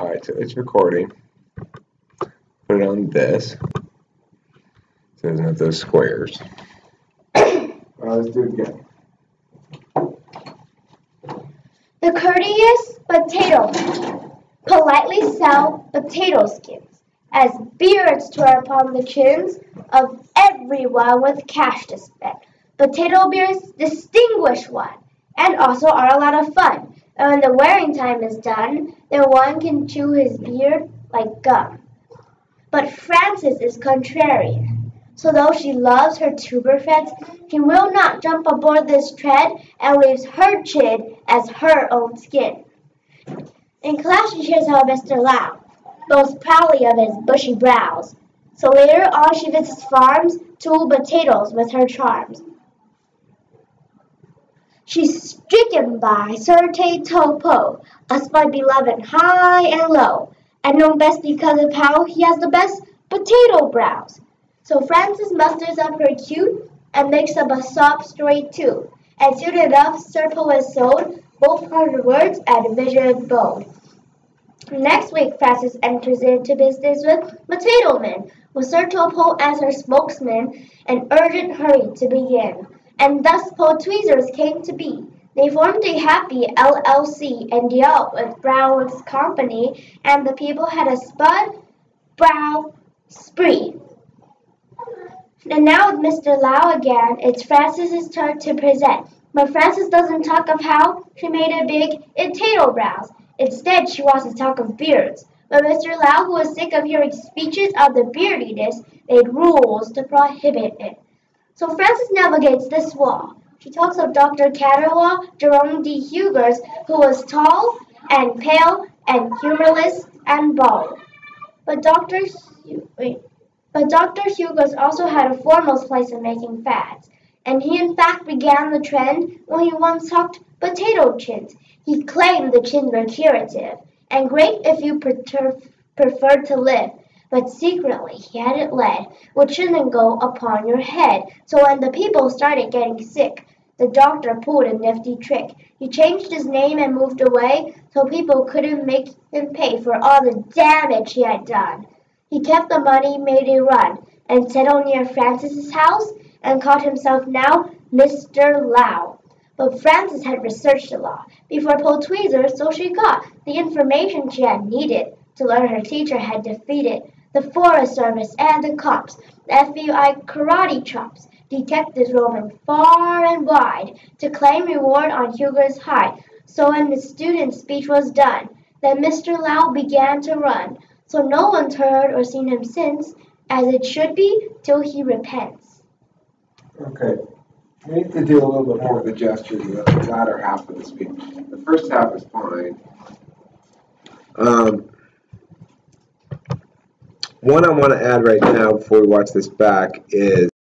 Alright, so it's recording. Put it on this. So it doesn't have those squares. Alright, let's do it again. The courteous potato politely sell potato skins as beards tore upon the chins of everyone with cash to spend. Potato beards distinguish one and also are a lot of fun. And when the wearing time is done, then one can chew his beard like gum. But Frances is contrarian. So though she loves her tuber friends, she will not jump aboard this tread and leaves her chin as her own skin. In class she hears how Mr. Lau boasts proudly of his bushy brows. So later on she visits farms to potatoes with her charms. She's stricken by Sir To Po, a spy beloved high and low, and known best because of how he has the best potato brows. So Frances musters up her cute and makes up a sob story too. And soon enough, Sir Po is sold, both hard words and vision bold. Next week, Frances enters into business with Potato Man, with Sir Po as her spokesman, an urgent hurry to begin and thus Po Tweezers came to be. They formed a happy LLC and dealt with Brown's company, and the people had a spud brow spree. And now with Mr. Lau again, it's Frances's turn to present. But Frances doesn't talk of how she made a big potato brows. Instead, she wants to talk of beards. But Mr. Lau, who was sick of hearing speeches of the beardiness, made rules to prohibit it. So Frances navigates this wall. She talks of Dr. Catterwall, Jerome D. Hugers, who was tall and pale and humorless and bald. But Dr. But Dr. Hugers also had a foremost place in making fads, and he in fact began the trend when he once talked potato chins. He claimed the chins were curative and great if you preferred to live but secretly he had it led, which shouldn't go upon your head. So when the people started getting sick, the doctor pulled a nifty trick. He changed his name and moved away so people couldn't make him pay for all the damage he had done. He kept the money, made a run, and settled near Frances's house and called himself now Mr. Lau. But Francis had researched the law before Po Tweezers, so she got the information she had needed to learn her teacher had defeated the Forest Service, and the cops, the FBI karate chops, detectives roaming far and wide to claim reward on Huger's hide. So when the student's speech was done, then Mr. Lau began to run. So no one's heard or seen him since, as it should be, till he repents. Okay. We need to do a little bit more with the gestures in the latter half of the speech. The first half is fine. Um, one I want to add right now before we watch this back is